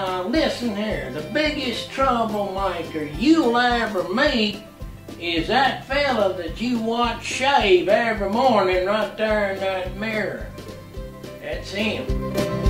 Now listen here. The biggest troublemaker you'll ever meet is that fella that you watch shave every morning right there in that mirror. That's him.